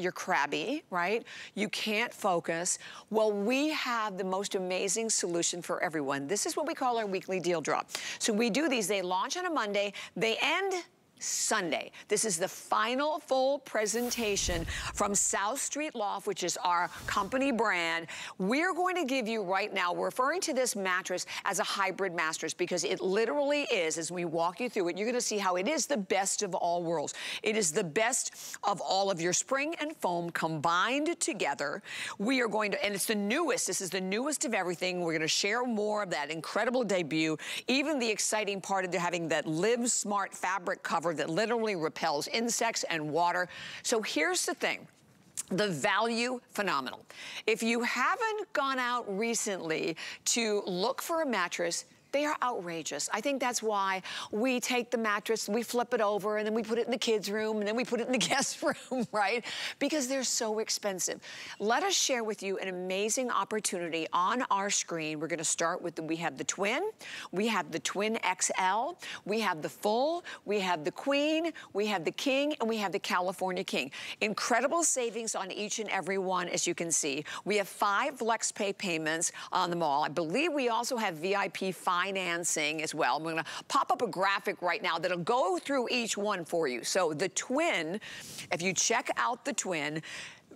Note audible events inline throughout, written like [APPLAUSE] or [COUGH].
you're crabby, right? You can't focus. Well, we have the most amazing solution for everyone. This is what we call our weekly deal drop. So we do these, they launch on a Monday, they end Sunday. This is the final full presentation from South Street Loft, which is our company brand. We're going to give you right now, we're referring to this mattress as a hybrid mattress because it literally is, as we walk you through it, you're gonna see how it is the best of all worlds. It is the best of all of your spring and foam combined together. We are going to, and it's the newest, this is the newest of everything. We're gonna share more of that incredible debut, even the exciting part of having that Live Smart fabric cover cover that literally repels insects and water. So here's the thing the value phenomenal. If you haven't gone out recently to look for a mattress they are outrageous. I think that's why we take the mattress, we flip it over, and then we put it in the kids' room, and then we put it in the [LAUGHS] guest room, [LAUGHS] right? Because they're so expensive. Let us share with you an amazing opportunity on our screen. We're gonna start with, the, we have the twin, we have the twin XL, we have the full, we have the queen, we have the king, and we have the California king. Incredible savings on each and every one, as you can see. We have five flex pay payments on them all. I believe we also have VIP five financing as well. I'm gonna pop up a graphic right now that'll go through each one for you. So the twin, if you check out the twin,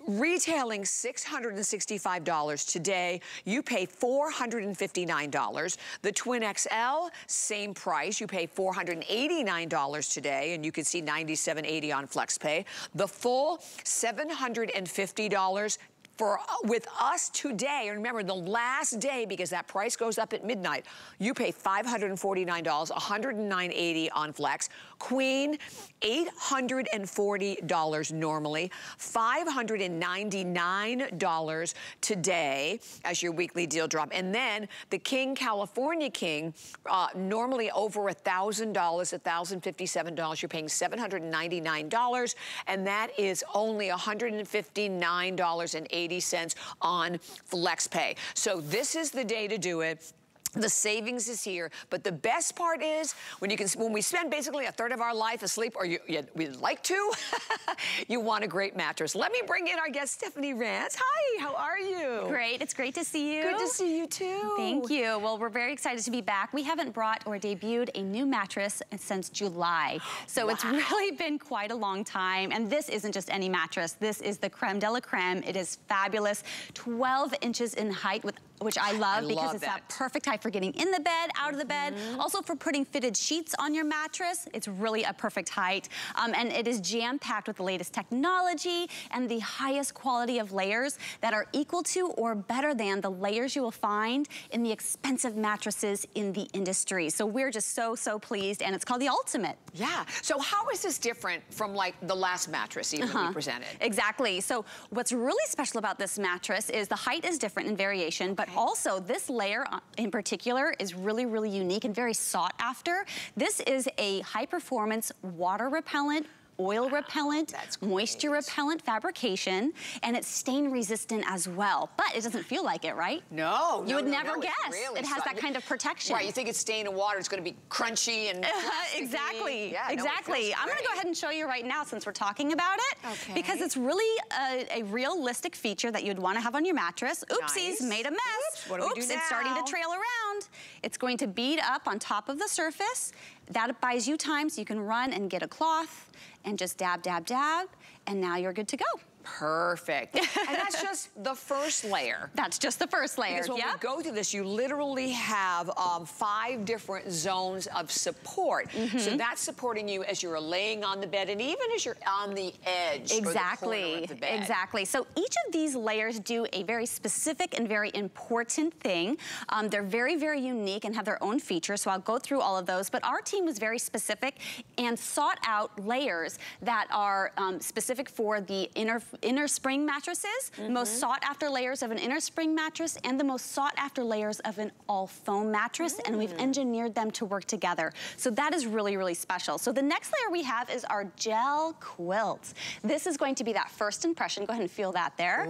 retailing $665 today. You pay $459. The Twin XL, same price. You pay $489 today, and you can see $97.80 on FlexPay. The full, $750 for uh, with us today, and remember the last day, because that price goes up at midnight, you pay $549, $109.80 on Flex. Queen, $840 normally, $599 today as your weekly deal drop. And then the King California King, uh, normally over $1,000, $1,057, you're paying $799, and that is only $159.80 80 cents on FlexPay. So this is the day to do it. The savings is here, but the best part is when you can, when we spend basically a third of our life asleep, or you, you we'd like to, [LAUGHS] you want a great mattress. Let me bring in our guest, Stephanie Rance. Hi, how are you? Great, it's great to see you. Good to see you too. Thank you. Well, we're very excited to be back. We haven't brought or debuted a new mattress since July, [GASPS] so wow. it's really been quite a long time. And this isn't just any mattress. This is the creme de la creme. It is fabulous, 12 inches in height with which I love I because love it's that. that perfect height for getting in the bed, out of the bed. Mm -hmm. Also for putting fitted sheets on your mattress. It's really a perfect height. Um, and it is jam-packed with the latest technology and the highest quality of layers that are equal to or better than the layers you will find in the expensive mattresses in the industry. So we're just so, so pleased. And it's called the Ultimate. Yeah. So how is this different from like the last mattress even uh -huh. we uh-huh. presented? Exactly. So what's really special about this mattress is the height is different in variation, but also this layer uh, in particular is really, really unique and very sought after. This is a high performance water repellent oil wow, repellent, moisture repellent fabrication, and it's stain resistant as well. But it doesn't feel like it, right? No, You no, would no, never no, guess. Really it has that kind of protection. Right, you think it's stain in water, it's gonna be crunchy and [LAUGHS] Exactly, yeah, exactly. I'm gonna go ahead and show you right now since we're talking about it. Okay. Because it's really a, a realistic feature that you'd wanna have on your mattress. Oopsies, nice. made a mess. Oops, Oops, it's starting to trail around. It's going to bead up on top of the surface. That buys you time so you can run and get a cloth and just dab, dab, dab, and now you're good to go. Perfect. [LAUGHS] and that's just the first layer. That's just the first layer, Because when yep. we go through this, you literally have um, five different zones of support. Mm -hmm. So that's supporting you as you're laying on the bed and even as you're on the edge Exactly, the exactly. So each of these layers do a very specific and very important thing. Um, they're very, very unique and have their own features, so I'll go through all of those. But our team was very specific and sought out layers that are um, specific for the inner inner spring mattresses, mm -hmm. most sought after layers of an inner spring mattress, and the most sought after layers of an all foam mattress, mm. and we've mm. engineered them to work together. So that is really, really special. So the next layer we have is our gel quilt. This is going to be that first impression. Go ahead and feel that there.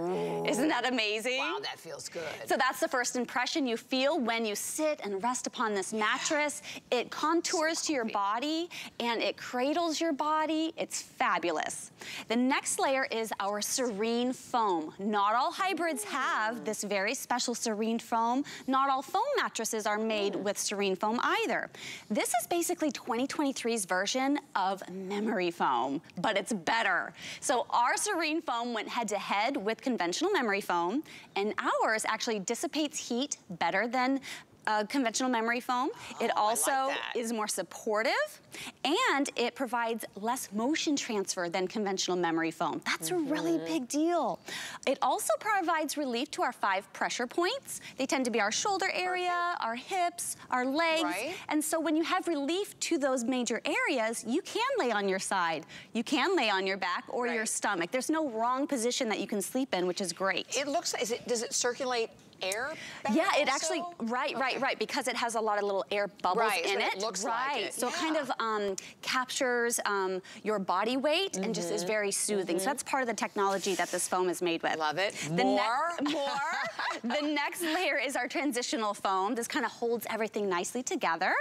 not that amazing? Wow, that feels good. So that's the first impression you feel when you sit and rest upon this mattress. It contours so to your body and it cradles your body. It's fabulous. The next layer is our or serene foam. Not all hybrids have this very special serene foam. Not all foam mattresses are made with serene foam either. This is basically 2023's version of memory foam, but it's better. So our serene foam went head to head with conventional memory foam, and ours actually dissipates heat better than uh, conventional memory foam. Oh, it also like is more supportive and it provides less motion transfer than conventional memory foam. That's mm -hmm. a really mm-hmm. big deal. It also provides relief to our five pressure points. They tend to be our shoulder area, Perfect. our hips, our legs. Right. And so when you have relief to those major areas, you can lay on your side. You can lay on your back or right. your stomach. There's no wrong position that you can sleep in, which is great. It looks, is it, does it circulate air Yeah, it also? actually, right, okay. right, right, because it has a lot of little air bubbles right, in so it. it looks right. like it. So yeah. it kind of um, captures um, your body weight mm -hmm. and just is very soothing. Mm -hmm. So Mm-hmm. that's part of the technology that this foam is made with. Love it. The more? [LAUGHS] more. the [LAUGHS] next layer is our transitional foam. This kind of holds everything nicely together.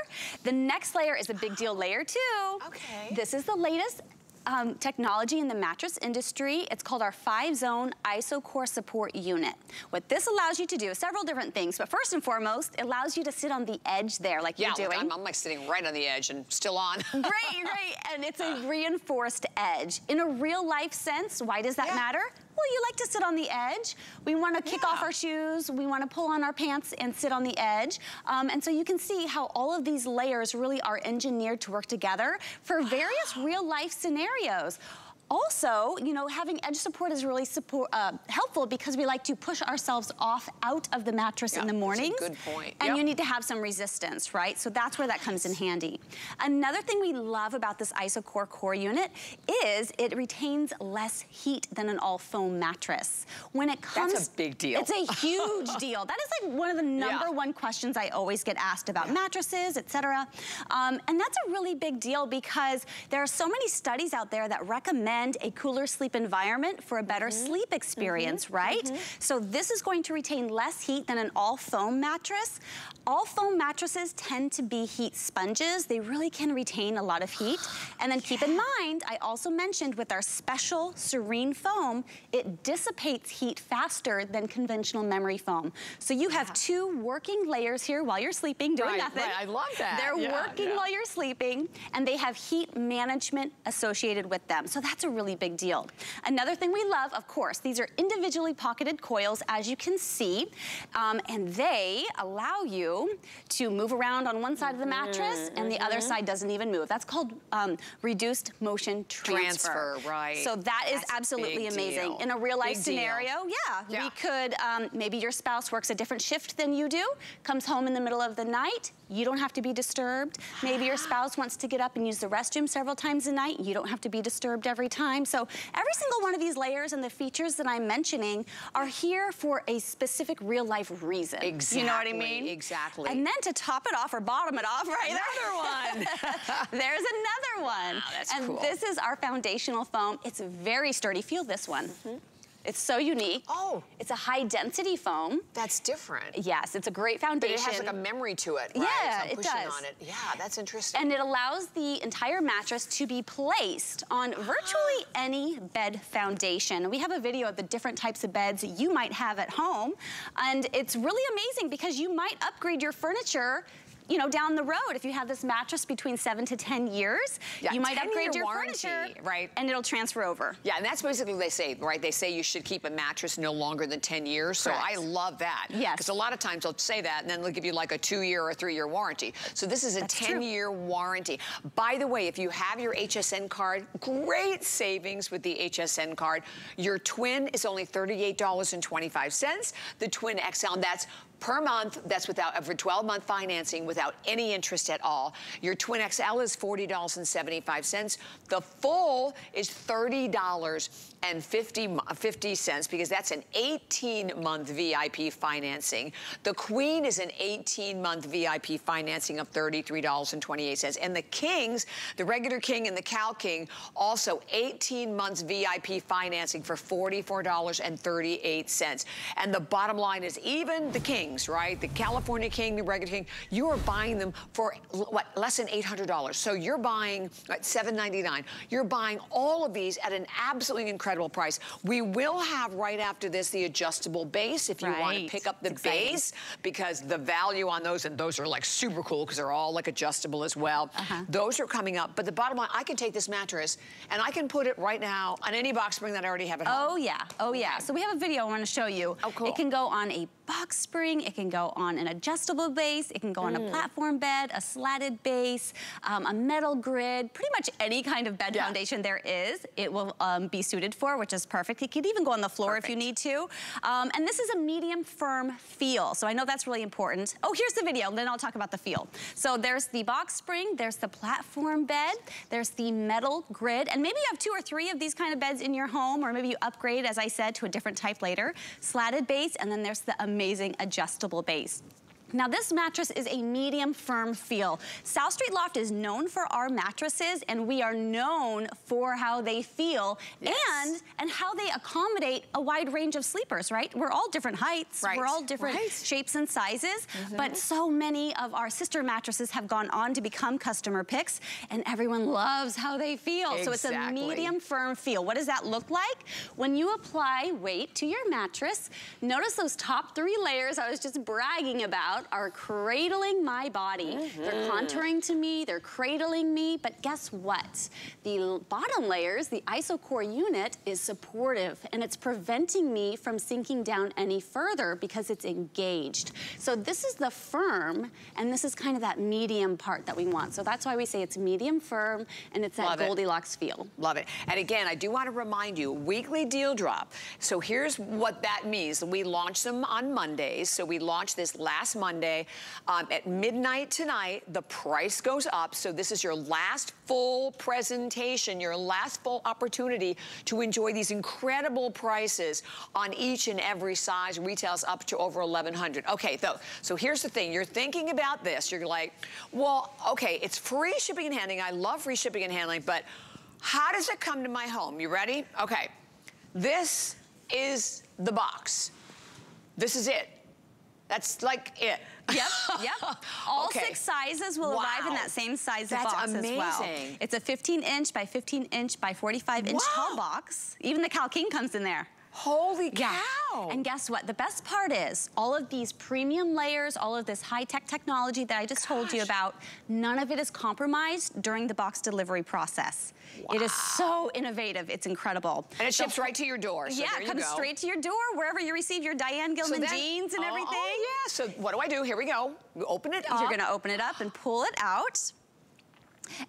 The next layer is a big deal layer too. Okay. This is the latest um, technology in the mattress industry. It's called our five-zone IsoCore support unit. What this allows you to do is several different things, but first and foremost, it allows you to sit on the edge there like yeah, you're doing. I'm, I'm like sitting right on the edge and still on. [LAUGHS] great, great, and it's a [SIGHS] reinforced edge. In a real life sense, why does that yeah. matter? You like to sit on the edge. We want to kick yeah. off our shoes. We want to pull on our pants and sit on the edge. Um, and so you can see how all of these layers really are engineered to work together for various real life scenarios. Also, you know, having edge support is really support, uh, helpful because we like to push ourselves off out of the mattress in the morning. good point. And yep. you need to have some resistance, right? So that's where that comes in handy. Another thing we love about this IsoCore core unit is it retains less heat than an all foam mattress. When it comes- That's a big deal. It's a huge [LAUGHS] deal. That is like one of the number yeah. one questions I always get asked about yeah. mattresses, etc. Um, and that's a really big deal because there are so many studies out there that recommend recommend a cooler sleep environment for a better mm -hmm. sleep experience, mm -hmm. right? Mm -hmm. So this is going to retain less heat than an all foam mattress. All foam mattresses tend to be heat sponges. They really can retain a lot of heat. [GASPS] And then yeah. keep in mind, I also mentioned with our special serene foam, it dissipates heat faster than conventional memory foam. So you have yeah. two working layers here while you're sleeping, doing right, nothing. Right. I love that. They're yeah, working while you're sleeping, and they have heat management associated with them. So that's a really big deal. Another thing we love, of course, these are individually pocketed coils, as you can see, um, and they allow you to move around on one side of the mattress mm -hmm, and the other mm-hmm. side doesn't even move. That's called um, reduced motion transfer. Transfer, right. So that is That's absolutely amazing. Deal. In a real life big scenario, yeah, yeah, we could, um, maybe your spouse works a different shift than you do, comes home in the middle of the night, you don't have to be disturbed. Maybe your [GASPS] spouse wants to get up and use the restroom several times a night, you don't have to be disturbed every time. So every single one of these layers and the features that I'm mentioning are here for a specific real life reason. Exactly. You know what I mean? Exactly. And then to top it off or bottom it off, right? Another one. [LAUGHS] There's another one. Wow, that's and cool. this is our foundational foam. It's very sturdy. Feel this one. Mm -hmm. It's so unique. Oh. It's a high density foam. That's different. Yes, it's a great foundation. But it has like a memory to it, right? Yeah, so it does. on it. Yeah, that's interesting. And it allows the entire mattress to be placed on virtually [GASPS] any bed foundation. We have a video of the different types of beds you might have at home. And it's really amazing because you might upgrade your furniture you know, down the road, if you have this mattress between seven to 10 years, yeah, you might upgrade your warranty, furniture, right? And it'll transfer over. Yeah, and that's basically what they say, right? They say you should keep a mattress no longer than 10 years. Correct. So I love that. Yes. Because a lot of times they'll say that and then they'll give you like a two year or three year warranty. So this is a 10 year warranty. By the way, if you have your HSN card, great savings with the HSN card. Your twin is only $38.25. The twin XL, that's per month. That's without uh, for 12 month financing without any interest at all. Your Twin XL is $40.75. The full is $30.50 uh, 50 cents because that's an 18 month VIP financing. The Queen is an 18 month VIP financing of $33.28. And the Kings, the regular King and the Cal King, also 18 months VIP financing for $44.38. And the bottom line is even the King right? The California king, the regular king, you are buying them for, what, less than $800. So you're buying at 799. You're buying all of these at an absolutely incredible price. We will have right after this the adjustable base if you right. want to pick up the base because the value on those, and those are like super cool because they're all like adjustable as well. Uh -huh. Those are coming up. But the bottom line, I can take this mattress and I can put it right now on any box spring that I already have at home. Oh yeah, oh yeah. So we have a video I want to show you. Oh cool. It can go on a box spring, it can go on an adjustable base, it can go mm. on a mm. platform bed, a slatted base, um, a metal grid, pretty much any kind of bed yeah. foundation there is, it will um, be suited for, which is perfect. It could even go on the floor perfect. if you need to. Um, and this is a medium firm feel, so I know that's really important. Oh, here's the video, then I'll talk about the feel. So there's the box spring, there's the platform bed, there's the metal grid, and maybe you have two or three of these kind of beds in your home, or maybe you upgrade, as I said, to a different type later. Slatted base, and then there's the amazing adjustable base. Now this mattress is a medium firm feel. South Street Loft is known for our mattresses and we are known for how they feel yes. and and how they accommodate a wide range of sleepers, right? We're all different heights, right. we're all different right. shapes and sizes, mm -hmm. but so many of our sister mattresses have gone on to become customer picks and everyone loves how they feel. Exactly. So it's a medium firm feel. What does that look like? When you apply weight to your mattress, notice those top three layers I was just bragging about are cradling my body. Mm -hmm. They're mm-hmm. contouring to me, they're cradling me, but guess what? The bottom layers, the isocore unit is supportive and it's preventing me from sinking down any further because it's engaged. So this is the firm and this is kind of that medium part that we want. So that's why we say it's medium firm and it's that Love Goldilocks it. feel. Love it. And again, I do want to remind you, weekly deal drop. So here's what that means. We launch them on Mondays. So we launched this last Monday Monday. Um, at midnight tonight, the price goes up. So this is your last full presentation, your last full opportunity to enjoy these incredible prices on each and every size. Retails up to over 1100 Okay, though, so here's the thing. You're thinking about this. You're like, well, okay, it's free shipping and handling. I love free shipping and handling, but how does it come to my home? You ready? Okay. This is the box. This is it. That's like it. Yep, yep. [LAUGHS] All okay. six sizes will wow. arrive in that same size That's box amazing. as well. It's a 15 inch by 15 inch by 45 inch wow. tall box. Even the Cal King comes in there. Holy cow. Yeah. And guess what? The best part is all of these premium layers, all of this high-tech technology that I just Gosh. told you about, none of it is compromised during the box delivery process. Wow. It is so innovative. It's incredible. And it ships right to your door. So yeah, it comes straight to your door wherever you receive your Diane Gilman so then, jeans and oh, oh everything. Oh, yeah. So what do I do? Here we go. You open it up. You're going to open it up and pull it out.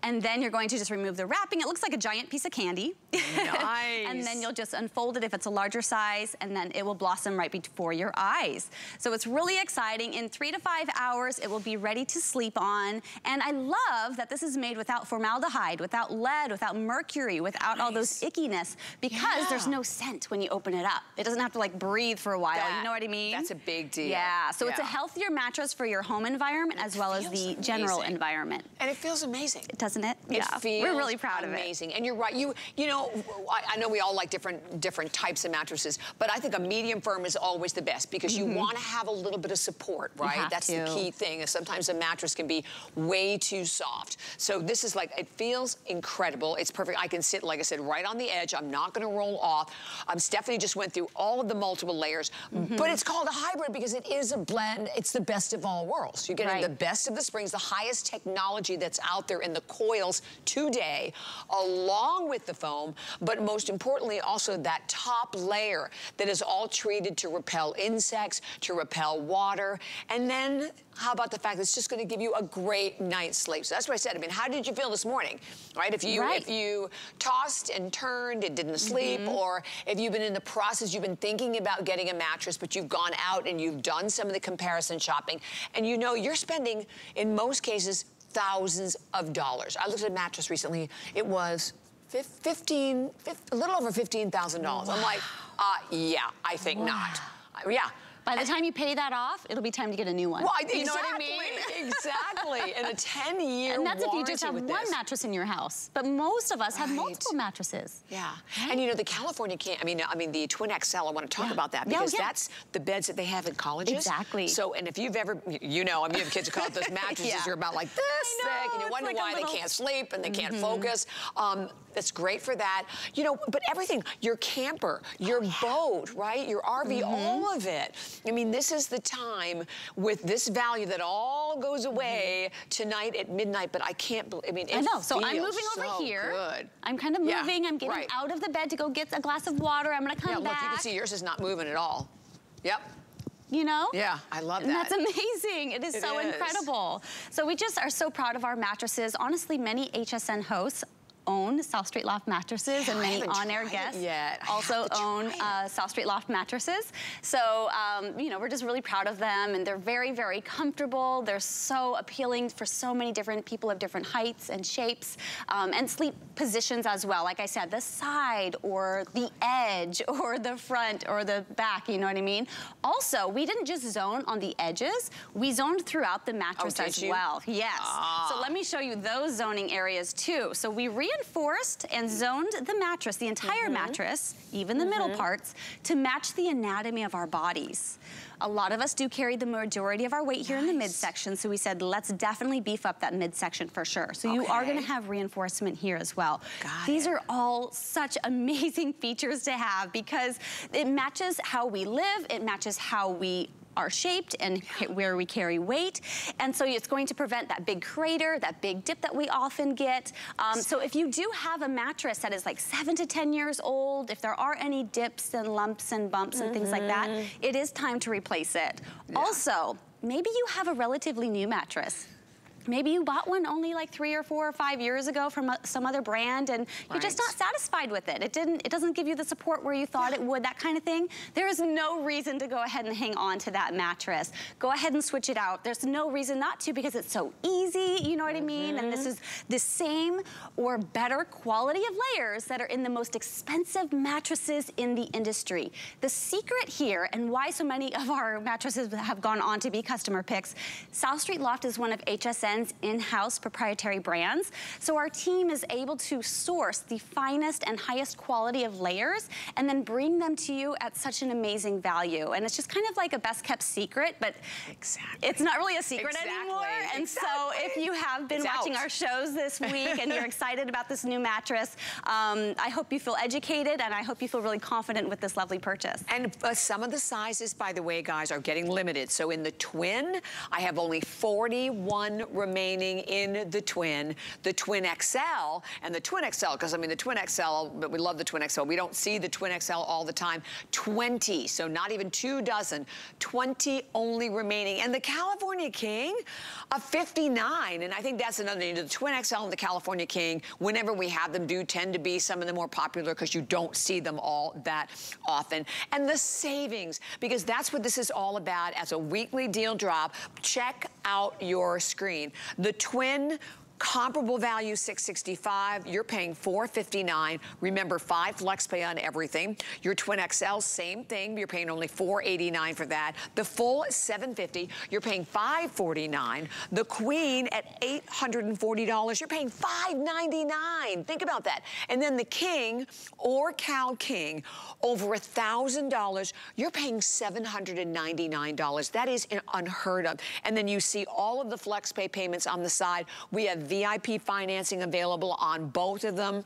And then you're going to just remove the wrapping. It looks like a giant piece of candy. Nice. [LAUGHS] and then you'll just unfold it if it's a larger size, and then it will blossom right before your eyes. So it's really exciting. In three to five hours, it will be ready to sleep on. And I love that this is made without formaldehyde, without lead, without mercury, without nice. all those ickiness, because yeah. there's no scent when you open it up. It doesn't have to like breathe for a while, that, you know what I mean? That's a big deal. Yeah, so yeah. it's a healthier mattress for your home environment as well as the amazing. general environment. And it feels amazing doesn't it? It yeah. feels We're really proud amazing. of it. Amazing. And you're right. You you know, I, I, know we all like different different types of mattresses, but I think a medium firm is always the best because mm -hmm. you mm-hmm. want to have a little bit of support, right? That's to. the key thing. Sometimes a mattress can be way too soft. So this is like, it feels incredible. It's perfect. I can sit, like I said, right on the edge. I'm not going to roll off. Um, Stephanie just went through all of the multiple layers, mm -hmm. but it's called a hybrid because it is a blend. It's the best of all worlds. You're getting right. the best of the springs, the highest technology that's out there in the coils today, along with the foam, but most importantly, also that top layer that is all treated to repel insects, to repel water, and then how about the fact that it's just going to give you a great night's sleep? So that's what I said. I mean, how did you feel this morning, right? If you right. if you tossed and turned and didn't sleep, mm -hmm. or if you've been in the process, you've been thinking about getting a mattress, but you've gone out and you've done some of the comparison shopping, and you know you're spending, in most cases, thousands of dollars. I looked at a mattress recently. It was 15, 15 a little over $15,000. Wow. I'm like, uh, yeah, I think wow. not. Yeah. By the time you pay that off, it'll be time to get a new one. Well, you exactly, know what I mean? exactly. And a [LAUGHS] 10 year And that's if you just have one this. mattress in your house. But most of us right. have multiple mattresses. Yeah. Right? And you know, the California can I mean, I mean the Twin XL, I want to talk yeah. about that because yeah, yeah. that's the beds that they have in colleges. Exactly. So, and if you've ever, you know, I mean, you have kids who call those [LAUGHS] mattresses, you're about like this know, thick, and you wonder like why little... they can't sleep and they mm -hmm. can't mm-hmm. focus. Um, it's great for that. You know, but everything, your camper, your oh, boat, right? Your RV, mm -hmm. all of it. I mean, this is the time with this value that all goes mm-hmm. away tonight at midnight, but I can't believe, I mean, I know, so I'm moving so over here. Good. I'm kind of moving, yeah, I'm getting right. out of the bed to go get a glass of water. I'm gonna come yeah, back. look, you can see yours is not moving at all. Yep you know? Yeah, I love that. And that's amazing. It is it so is. incredible. So we just are so proud of our mattresses. Honestly, many HSN hosts own South Street Loft mattresses yeah, and many on-air guests also own uh, South Street Loft mattresses. So, um, you know, we're just really proud of them and they're very, very comfortable. They're so appealing for so many different people of different heights and shapes um, and sleep positions as well. Like I said, the side or the edge [LAUGHS] or the front or the back, you know what I mean? Also, we didn't just zone on the edges, we zoned throughout the mattress oh, as you? well. Yes. Ah. So let me show you those zoning areas too. So we re reinforced and zoned the mattress, the entire mm -hmm. mattress, even the mm -hmm. middle mm-hmm. parts, to match the anatomy of our bodies. A lot of us do carry the majority of our weight here nice. in the midsection, so we said let's definitely beef up that midsection for sure. So okay. you are gonna have reinforcement here as well. Got These it. are all such amazing [LAUGHS] features to have because it matches how we live, it matches how we are shaped and where we carry weight. And so it's going to prevent that big crater, that big dip that we often get. Um, so if you do have a mattress that is like seven to 10 years old, if there are any dips and lumps and bumps and mm -hmm. things like that, mm-hmm. it is time to replace it. Yeah. Also, maybe you have a relatively new mattress. Maybe you bought one only like three or four or five years ago from a, some other brand and right. you're just not satisfied with it. It didn't, it doesn't give you the support where you thought it would, that kind of thing. There is no reason to go ahead and hang on to that mattress. Go ahead and switch it out. There's no reason not to because it's so easy, you know what mm -hmm. I mean? And this mm-hmm. is the same or better quality of layers that are in the most expensive mattresses in the industry. The secret here and why so many of our mattresses have gone on to be customer picks, South Street Loft is one of HSN in-house proprietary brands. So our team is able to source the finest and highest quality of layers and then bring them to you at such an amazing value. And it's just kind of like a best kept secret, but exactly. it's not really a secret exactly. anymore. And exactly. so if you have been it's watching out. our shows this [LAUGHS] week and you're excited about this new mattress, um, I hope you feel educated and I hope you feel really confident with this lovely purchase. And uh, some of the sizes, by the way, guys, are getting limited. So in the twin, I have only 41 remaining in the twin, the Twin XL, and the Twin XL, because I mean the Twin XL, but we love the Twin XL. We don't see the Twin XL all the time. 20, so not even two dozen, 20 only remaining. And the California King, a 59, and I think that's another thing. The Twin XL and the California King, whenever we have them, do tend to be some of the more popular because you don't see them all that often. And the savings, because that's what this is all about as a weekly deal drop. Check out your screen. The twin Comparable value 665, you're paying 459. Remember, five flex pay on everything. Your Twin XL, same thing. You're paying only 489 for that. The full 750, you're paying 549. The Queen at $840, you're paying 599. Think about that. And then the King or Cal King, over a $1,000, you're paying $799. That is unheard of. And then you see all of the flex pay payments on the side. We have VIP financing available on both of them.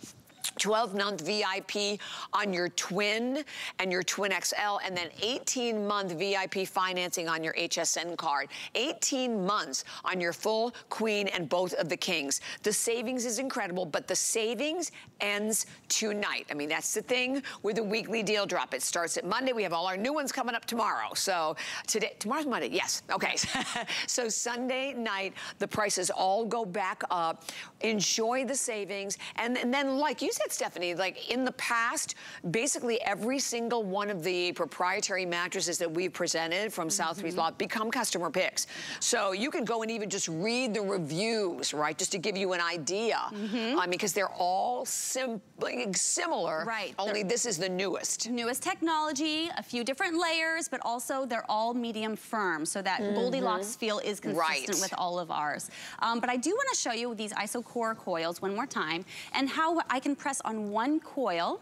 12-month VIP on your Twin and your Twin XL, and then 18-month VIP financing on your HSN card. 18 months on your full Queen and both of the Kings. The savings is incredible, but the savings ends tonight. I mean, that's the thing with the weekly deal drop. It starts at Monday. We have all our new ones coming up tomorrow. So today, tomorrow's Monday, yes. Okay, [LAUGHS] so Sunday night, the prices all go back up. Enjoy the savings. And, and then, like you said, Stephanie, like in the past, basically every single one of the proprietary mattresses that we've presented from mm -hmm. South Street mm-hmm. Loft become customer picks. So you can go and even just read the reviews, right? Just to give you an idea. Mm -hmm. I mean, because they're all sim similar. Right. Only they're this is the newest. Newest technology, a few different layers, but also they're all medium firm. So that mm -hmm. Goldilocks feel is consistent right. with all of ours. Um, but I do want to show you these IsoCore coils one more time and how I can press on one coil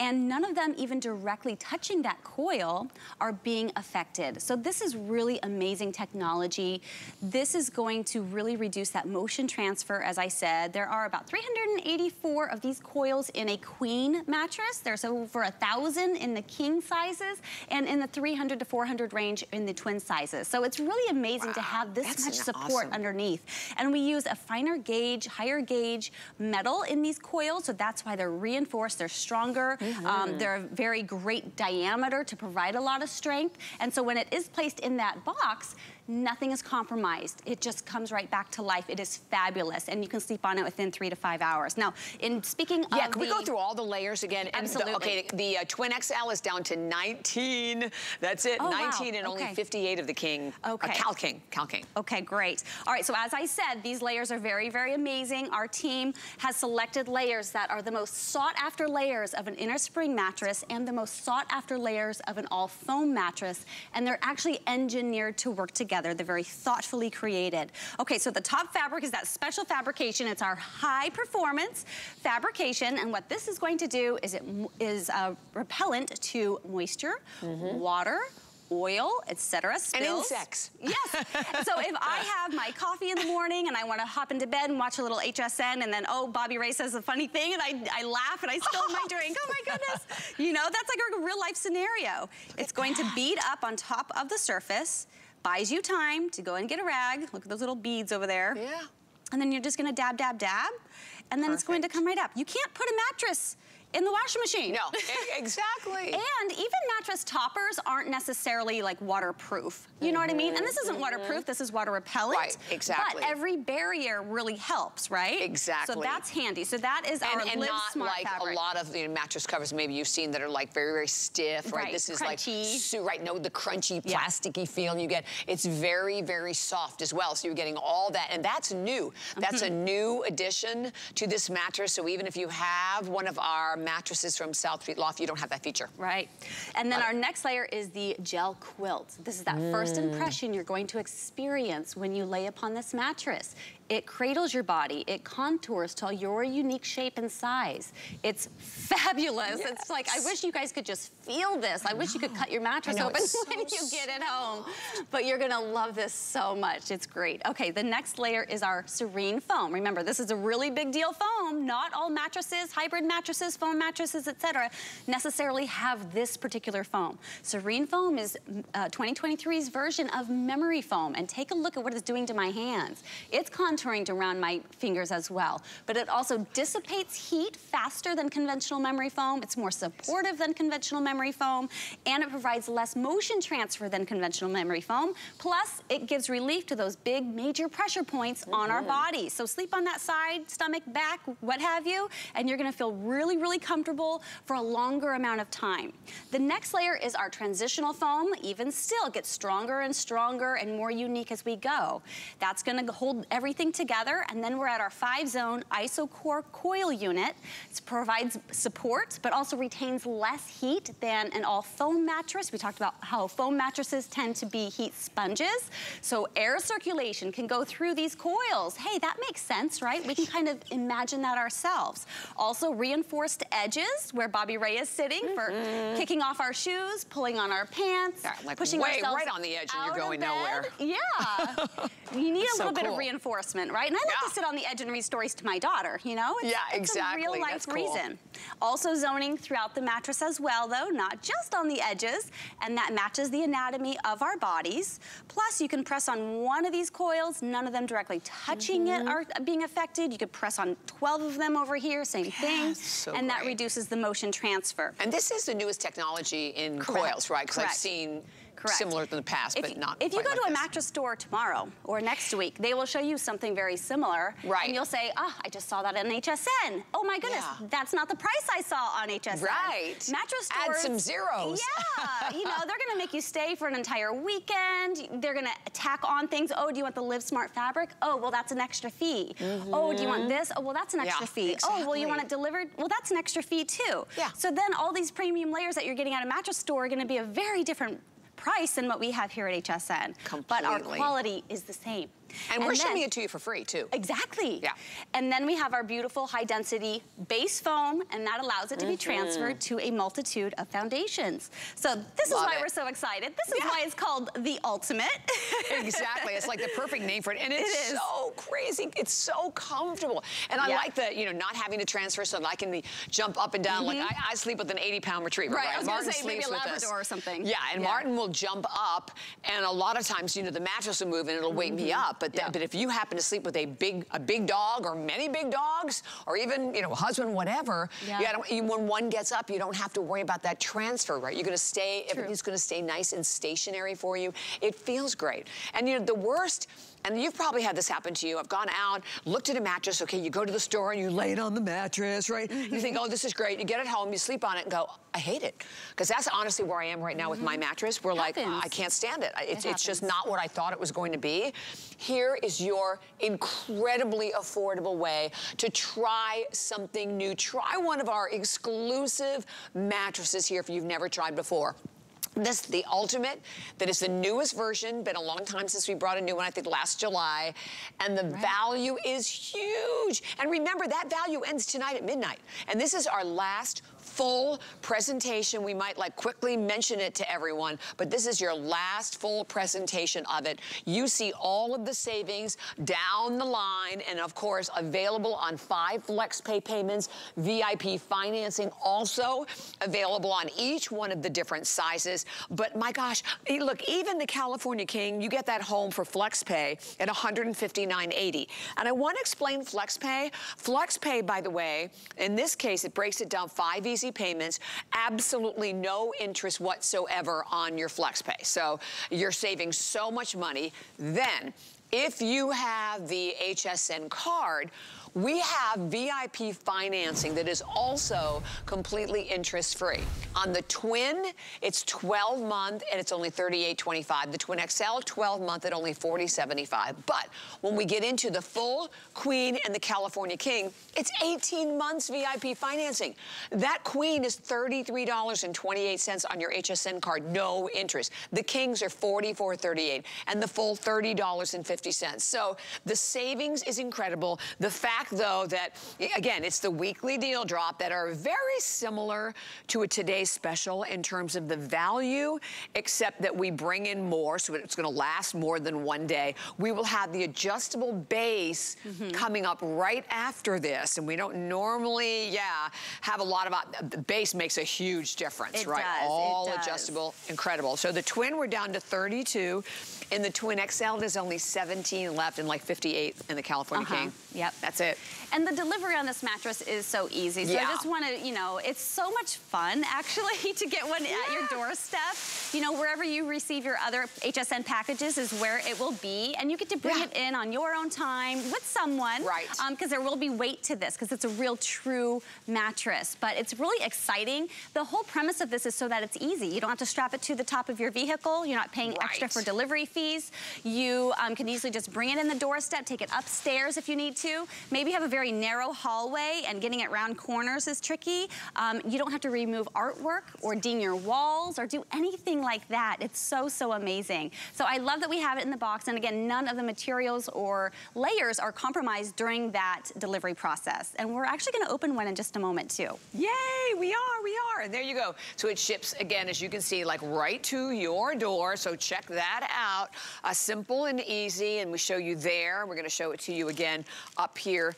and none of them even directly touching that coil are being affected. So this is really amazing technology. This is going to really reduce that motion transfer, as I said. There are about 384 of these coils in a queen mattress. There's over a thousand in the king sizes and in the 300 to 400 range in the twin sizes. So it's really amazing wow, to have this much support awesome. underneath. And we use a finer gauge, higher gauge metal in these coils, so that's why they're reinforced, they're stronger, Mm -hmm. um, they're a very great diameter to provide a lot of strength. And so when it is placed in that box, Nothing is compromised. It just comes right back to life. It is fabulous. And you can sleep on it within three to five hours. Now, in speaking yeah, of can the, we go through all the layers again? Absolutely. The, okay, the uh, Twin XL is down to 19. That's it, oh, 19 wow. and okay. only 58 of the King. Uh, okay. Uh, Cal King, Cal King. Okay, great. All right, so as I said, these layers are very, very amazing. Our team has selected layers that are the most sought after layers of an inner spring mattress and the most sought after layers of an all foam mattress. And they're actually engineered to work together. They're very thoughtfully created. Okay, so the top fabric is that special fabrication. It's our high performance fabrication. And what this is going to do is it is a repellent to moisture, mm -hmm. water, oil, etc. spills. And insects. Yes. so if I have my coffee in the morning and I want to hop into bed and watch a little HSN and then, oh, Bobbi Ray says a funny thing and I, I laugh and I spill my [LAUGHS] drink. Oh my goodness. You know, that's like a real life scenario. It's going to bead up on top of the surface buys you time to go and get a rag. Look at those little beads over there. Yeah. And then you're just gonna dab, dab, dab, and then Perfect. it's going to come right up. You can't put a mattress in the washing machine. No, [LAUGHS] exactly. and even mattress toppers aren't necessarily like waterproof. You know mm -hmm. what I mean? And this isn't mm -hmm. waterproof, this is water repellent. Right, exactly. But every barrier really helps, right? Exactly. So that's handy. So that is and, our and Live not Smart like fabric. a lot of the mattress covers maybe you've seen that are like very, very stiff, right? right. This is crunchy. like, right, no, the crunchy, plasticky yeah. feel you get. It's very, very soft as well. So you're getting all that. And that's new. That's mm -hmm. a new addition to this mattress. So even if you have one of our mattresses from South Street Loft, you don't have that feature. Right. And then our next layer is the gel quilt. This is that mm. first impression you're going to experience when you lay upon this mattress. It cradles your body. It contours to your unique shape and size. It's fabulous. Yes. It's like, I wish you guys could just feel this. I wish you could cut your mattress know, open so [LAUGHS] when you get it home. But you're gonna love this so much. It's great. Okay, the next layer is our Serene foam. Remember, this is a really big deal foam. Not all mattresses, hybrid mattresses, foam mattresses, etc., necessarily have this particular foam. Serene foam is uh, 2023's version of memory foam. And take a look at what it's doing to my hands. It's contouring contouring around my fingers as well. But it also dissipates heat faster than conventional memory foam. It's more supportive than conventional memory foam. And it provides less motion transfer than conventional memory foam. Plus, it gives relief to those big major pressure points mm -hmm. on our mm-hmm. body. So sleep on that side, stomach, back, what have you, and you're gonna feel really, really comfortable for a longer amount of time. The next layer is our transitional foam. Even still, gets stronger and stronger and more unique as we go. That's gonna hold everything together, and then we're at our five-zone IsoCore coil unit. It provides support, but also retains less heat than an all-foam mattress. We talked about how foam mattresses tend to be heat sponges, so air circulation can go through these coils. Hey, that makes sense, right? We can kind of imagine that ourselves. Also, reinforced edges, where Bobbi Ray is sitting mm -hmm. for mm-hmm. kicking off our shoes, pulling on our pants, yeah, like pushing way, ourselves right on the edge and you're going nowhere. Yeah. [LAUGHS] you need a so little cool. bit of reinforcement right? And I like yeah. to sit on the edge and read stories to my daughter, you know? It's, yeah, it's exactly. a real life cool. reason. Also zoning throughout the mattress as well, though, not just on the edges, and that matches the anatomy of our bodies. Plus, you can press on one of these coils, none of them directly touching mm -hmm. it mm-hmm. are being affected. You could press on 12 of them over here, same yeah, thing. So and great. that reduces the motion transfer. And this is the newest technology in Correct. coils, right? Because I've seen Correct. similar to the past, if but not If you go like to a this. mattress store tomorrow or next week, they will show you something very similar. Right. And you'll say, oh, I just saw that on HSN. Oh my goodness, Yeah. that's not the price I saw on HSN. Right. Mattress stores. Add some zeros. Yeah. [LAUGHS] you know, they're gonna make you stay for an entire weekend. They're gonna tack on things. Oh, do you want the Live Smart fabric? Oh, well, that's an extra fee. Oh, do you want this? Oh, well, that's an Mm-hmm. Yeah, extra fee. Oh, well, you want it delivered? Well, that's an extra fee too. Yeah. So then all these premium layers that you're getting at a mattress store are gonna be a very different price than what we have here at HSN. But our quality is the same. And, we're then- shipping it to you for free, too. Exactly. Yeah. And then we have our beautiful high density base foam, and that allows it to be Mm-hmm. transferred to a multitude of foundations. So this Love is why it. we're so excited. This is Yeah. why it's called the ultimate. exactly. It's like the perfect name for it. And [LAUGHS] it's It is. so crazy. It's so comfortable. And I Yeah. like the, you know, not having to transfer so that I can be, jump up and down. Like I, I sleep with an 80 pound retriever. Mm-hmm. Right, Right. I was gonna Martin say, maybe sleeps a with us. Labrador or something. Yeah. And Yeah. Martin will jump up and a lot of times, you know, the mattress will move and it'll wake me up. But. Yeah. but if you happen to sleep with a big, a big dog or many big dogs or even, you know, a husband, whatever, Yeah. you you- when one gets up, you don't have to worry about that transfer, right? You're gonna stay, everything's gonna stay nice and stationary for you. It feels great. And you know, the worst, and you've probably had this happen to you. I've gone out, looked at a mattress, okay, you go to the store and you lay it on the mattress, right? You think, oh, this is great. You get it home, you sleep on it and go, I hate it. Because that's honestly where I am right now with my mm-hmm. mattress. We're like, Happens. I can't stand it. I- It's, it's just not what I thought it was going to be. Here is your incredibly affordable way to try something new. Try one of our exclusive mattresses here if you've never tried before. This the ultimate, that is the newest version, been a long time since we brought a new one, I think last July, and the value is huge. And remember, that value ends tonight at midnight. And this is our last full presentation. We might like quickly mention it to everyone, but this is your last full presentation of it. You see all of the savings down the line, and of course, available on five flex pay payments, VIP financing also available on each one of the different sizes. But my gosh, look, even the California King, you get that home for flex pay at $159.80. And I want to explain flex pay. Flex pay, by the way, in this case, it breaks it down five easy payments, absolutely no interest whatsoever on your FlexPay. So you're saving so much money. Then, if you have the HSN card, we have VIP financing that is also completely interest-free. On the Twin, it's 12 month and it's only 38.25. The Twin XL, 12 month at only 40.75. But when we get into the full Queen and the California King, it's 18 months VIP financing. That Queen is $33.28 on your HSN card, no interest. The Kings are $44.38 and the full $30.50. So the savings is incredible. The fact though that, again, it's the weekly deal drop that are very similar to a today's special in terms of the value, except that we bring in more, so it's gonna last more than one day. We will have the adjustable base coming up right after this, and we don't normally, yeah, have a lot of, uh, the base makes a huge difference, It right? does, All adjustable, incredible. So the twin, we're down to 32. In the twin XL, there's only 17 left and like 58 in the California Uh-huh, King. yep. That's it. And the delivery on this mattress is so easy. So Yeah. I just want to, you know, it's so much fun [LAUGHS] actually to get one at your doorstep. You know, wherever you receive your other HSN packages is where it will be. And you get to bring Yeah. it in on your own time with someone. Right. Because there will be weight to this because it's a real true mattress. But it's really exciting. The whole premise of this is so that it's easy. You don't have to strap it to the top of your vehicle. You're not paying extra for delivery fees. You um, can easily just bring it in the doorstep, take it upstairs if you need to. Maybe have a very narrow hallway and getting it round corners is tricky. Um, you don't have to remove artwork or ding your walls or do anything like that. It's so, so amazing. So I love that we have it in the box. And again, none of the materials or layers are compromised during that delivery process. And we're actually gonna open one in just a moment too. Yay, we are, we are. And there you go. So it ships, again, as you can see, like right to your door. So check that out. Uh, simple and easy. And we show you there. We're going to show it to you again up here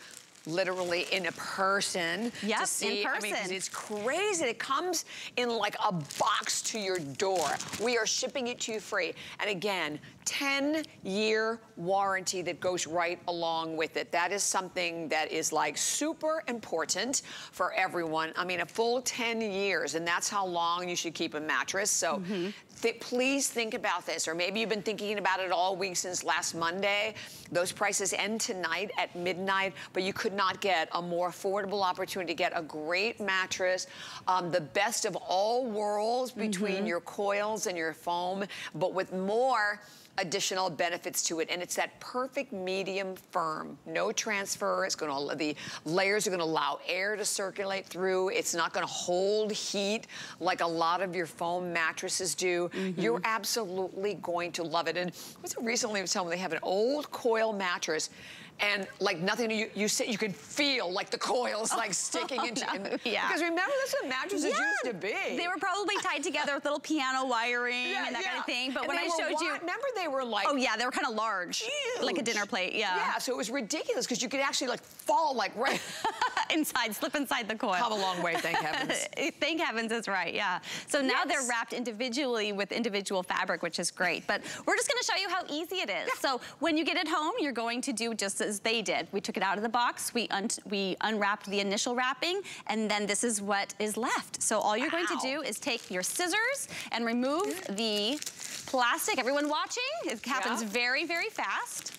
literally in a person yep, to see. in person. I mean, it's crazy. It comes in like a box to your door. We are shipping it to you free. And again, 10-year warranty that goes right along with it. That is something that is like super important for everyone. I mean, a full 10 years, and that's how long you should keep a mattress. So mm -hmm. th please think about this, or maybe you've been thinking about it all week since last Monday. Those prices end tonight at midnight, but you could not get a more affordable opportunity to get a great mattress, um, the best of all worlds between mm -hmm. your coils and your foam, but with more additional benefits to it. And it's that perfect medium firm. No transfer. It's going to, the layers are going to allow air to circulate through. It's not going to hold heat like a lot of your foam mattresses do. Mm -hmm. You're absolutely going to love it. And what's recently was telling me they have an old coil mattress and like nothing you you sit you can feel like the coils [LAUGHS] like sticking oh, into no, [LAUGHS] yeah. because remember that's what mattresses yeah. used to be. They were probably tied together with little piano wiring yeah, and that yeah. kind of thing but and when I showed you remember they were like oh yeah they were kind of large huge. like a dinner plate yeah. Yeah so it was ridiculous because you could actually like fall like right [LAUGHS] inside slip inside the coil. Come a long way thank heavens. Thank heavens is right yeah. So now yes. they're wrapped individually with individual fabric which is great but we're just going to show you how easy it is. So when you get it home you're going to do just as they did. We took it out of the box, we, un we unwrapped the initial wrapping, and then this is what is left. So all you're wow. going to do is take your scissors and remove the plastic. Everyone watching, it happens yeah. very, very fast.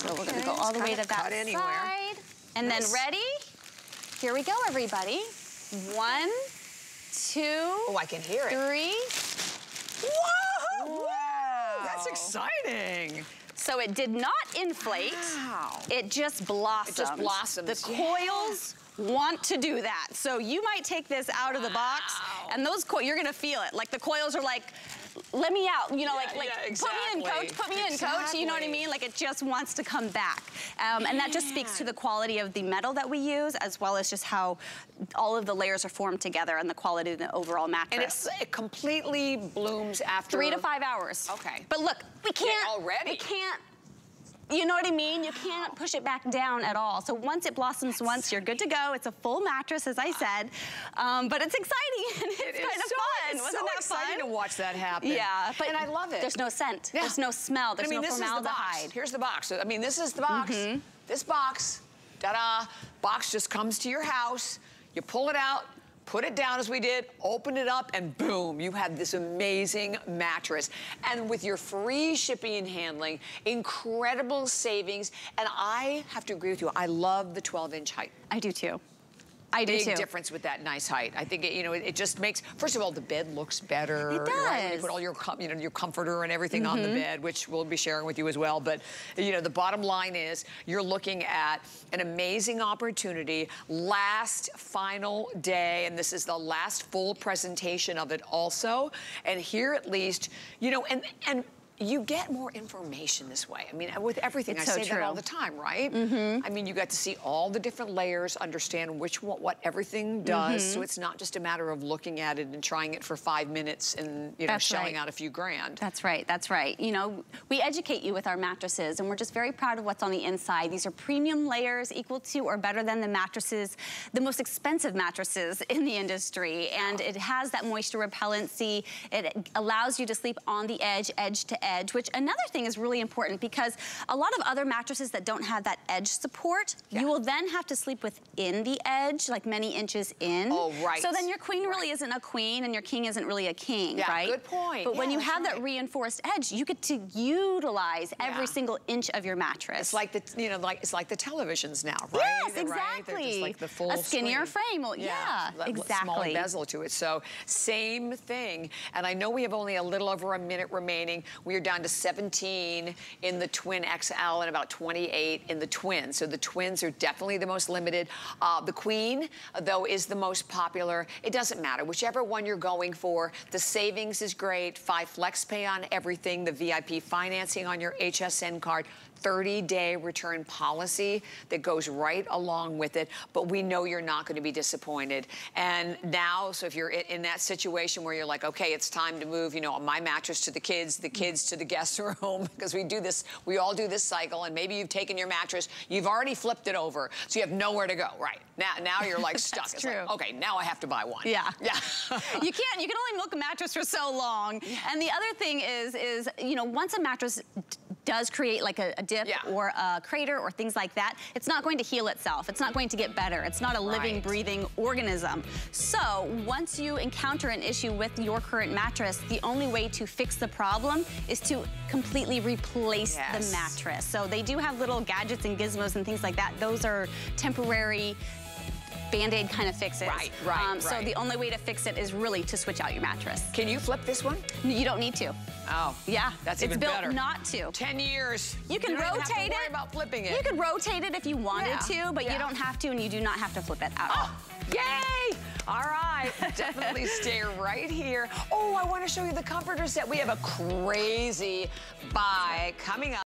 So okay. we're gonna go all the way to that anywhere. side. And nice. then ready? Here we go, everybody. One, two, oh, I can hear it. Three. Whoa! Wow. That's exciting. So it did not inflate. Wow. It just blossomed. It just blossomed. The yeah. coils want to do that. So you might take this out wow. of the box and those coils, you're gonna feel it. Like the coils are like, let me out, you know, yeah, like, like yeah, exactly. put me in, coach, put me exactly. in, coach, you know what I mean? Like it just wants to come back. Um, and that just speaks to the quality of the metal that we use, as well as just how all of the layers are formed together and the quality of the overall mattress. And it completely blooms after? Three to five hours. Okay. But look, we can't, yeah, already? we can't you know what I mean? You can't push it back down at all. So once it blossoms once, you're good to go. It's a full mattress, as I said. Um, but it's exciting and [LAUGHS] it's it kind of so, fun. Wasn't so that exciting fun? to watch that happen. Yeah. But and I love it. There's no scent. Yeah. There's no smell. There's I mean, no this formaldehyde. Is the box. Here's the box. I mean, this is the box. Mm -hmm. This box, da-da, box just comes to your house. You pull it out, put it down as we did, open it up, and boom, you have this amazing mattress. And with your free shipping and handling, incredible savings. And I have to agree with you, I love the 12-inch height. I do too. I do big too. difference with that nice height. I think it, you know it, it, just makes. First of all, the bed looks better. It does. Right? You put all your you know your comforter and everything mm -hmm. on the mm-hmm. bed, which we'll be sharing with you as well. But you know the bottom line is you're looking at an amazing opportunity. Last final day, and this is the last full presentation of it also. And here at least, you know, and and you get more information this way. I mean, with everything, it's I so say true. that all the time, right? Mm -hmm. I mean, you got to see all the different layers, understand which what, what everything does, mm -hmm. so it's not just a matter of looking at it and trying it for five minutes and, you know, that's shelling right. out a few grand. That's right, that's right. You know, we educate you with our mattresses, and we're just very proud of what's on the inside. These are premium layers equal to or better than the mattresses, the most expensive mattresses in the industry, and it has that moisture repellency. It allows you to sleep on the edge, edge to edge edge, which another thing is really important because a lot of other mattresses that don't have that edge support, yeah. you will then have to sleep within the edge, like many inches in. Oh, right. So then your queen right. really isn't a queen and your king isn't really a king, yeah, right? good point. But yeah, when you have right. that reinforced edge, you get to utilize every single inch of your mattress. It's like the, you know, like it's like the televisions now, right? Yes, exactly. Right? like the full A skinnier screen. frame. Well, yeah, exactly. Smaller bezel to it. So same thing. And I know we have only a little over a minute remaining. We are down to 17 17 in the twin XL and about 28 in the twin. So the twins are definitely the most limited. Uh, the queen, though, is the most popular. It doesn't matter. Whichever one you're going for, the savings is great. Five flex pay on everything. The VIP financing on your HSN card. 30-day return policy that goes right along with it, but we know you're not gonna be disappointed. And now, so if you're in that situation where you're like, okay, it's time to move, you know, my mattress to the kids, the kids to the guest [LAUGHS] room, because we do this, we all do this cycle, and maybe you've taken your mattress, you've already flipped it over, so you have nowhere to go, right? Now, now you're like [LAUGHS] stuck. That's it's true. Like, okay, now I have to buy one. Yeah. [LAUGHS] Yeah. you can't, you can only milk a mattress for so long. Yeah. And the other thing is, is, you know, once a mattress does create like a, a dip yeah. or a crater or things like that, it's not going to heal itself. It's not going to get better. It's not a living, right. breathing organism. So once you encounter an issue with your current mattress, the only way to fix the problem is to completely replace yes. the mattress. So they do have little gadgets and gizmos and things like that. Those are temporary Band-Aid kind of fixes. Right, right, um, right. So the only way to fix it is really to switch out your mattress. Can you flip this one? You don't need to. Oh. Yeah. That's it. it's even built better. not to. 10 years. You can rotate it. you rotate it. about flipping it. You could rotate it if you wanted yeah. to, but yeah. you don't have to and you do not have to flip it out. Oh. Yay! All right, [LAUGHS] definitely stay right here. Oh, I want to show you the comforter set. We have a crazy buy coming up.